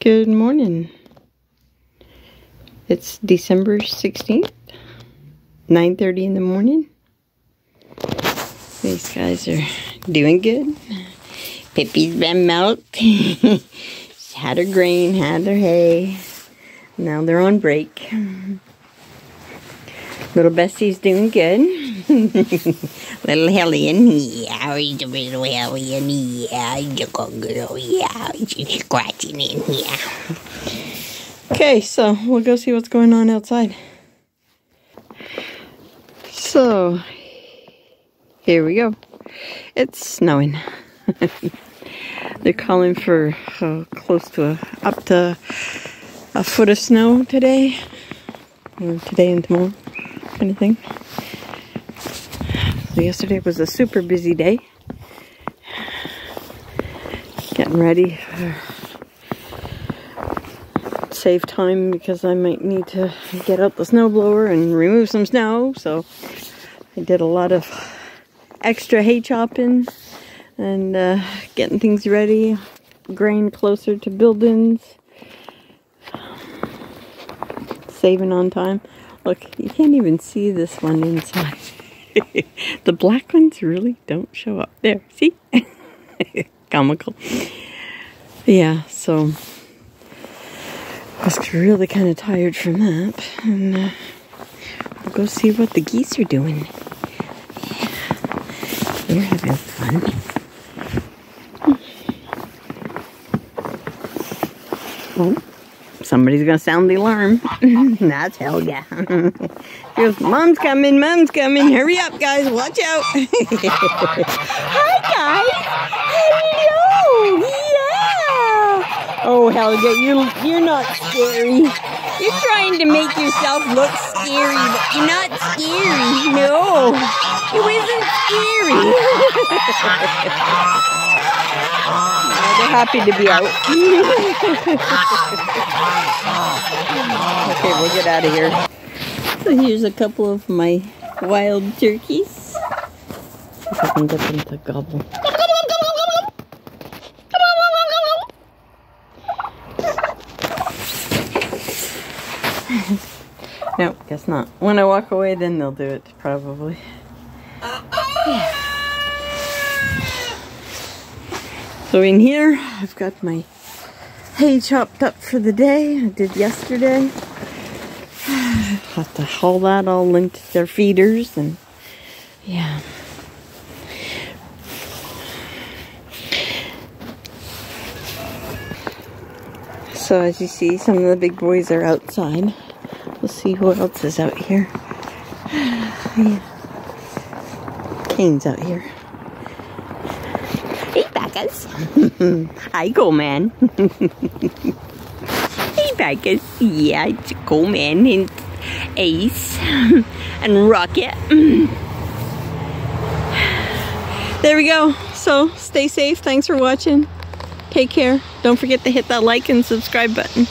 Good morning. It's December 16th, 9.30 in the morning. These guys are doing good. Pippi's been milked. Had her grain, had her hay. Now they're on break. Little Bessie's doing good. little Hellion, yeah, he's a little Hellion, yeah, he's a girl, yeah, she's scratching in here. Okay, so we'll go see what's going on outside. So, here we go. It's snowing. They're calling for uh, close to a, up to a foot of snow today, or today and tomorrow, kind of thing. So yesterday was a super busy day. Getting ready. Save time because I might need to get out the snowblower and remove some snow. So I did a lot of extra hay chopping and uh, getting things ready. Grain closer to buildings. Saving on time. Look, you can't even see this one inside. the black ones really don't show up. There, see? Comical. Yeah, so I was really kind of tired from that. And uh, we'll go see what the geese are doing. Yeah, they're having fun. Oh, somebody's gonna sound the alarm. That's Helga. She goes, Mom's coming, Mom's coming. Hurry up, guys. Watch out. Hi, guys. Hello. Yeah. Oh, Helga, you're, you're not scary. You're trying to make yourself look scary, but you're not scary. No. You isn't scary. yeah, they're happy to be out. okay, we'll get out of here. So here's a couple of my wild turkeys. See if I can get them to gobble. no, guess not. When I walk away, then they'll do it, probably. So in here, I've got my hay chopped up for the day. I did yesterday. Have to haul that all into their feeders and yeah. So as you see, some of the big boys are outside. We'll see who else is out here. yeah. Kane's out here. Bacchus. Hi, man. hey, Bacchus. Yeah, it's man and Ace and Rocket. There we go. So stay safe. Thanks for watching. Take care. Don't forget to hit that like and subscribe button.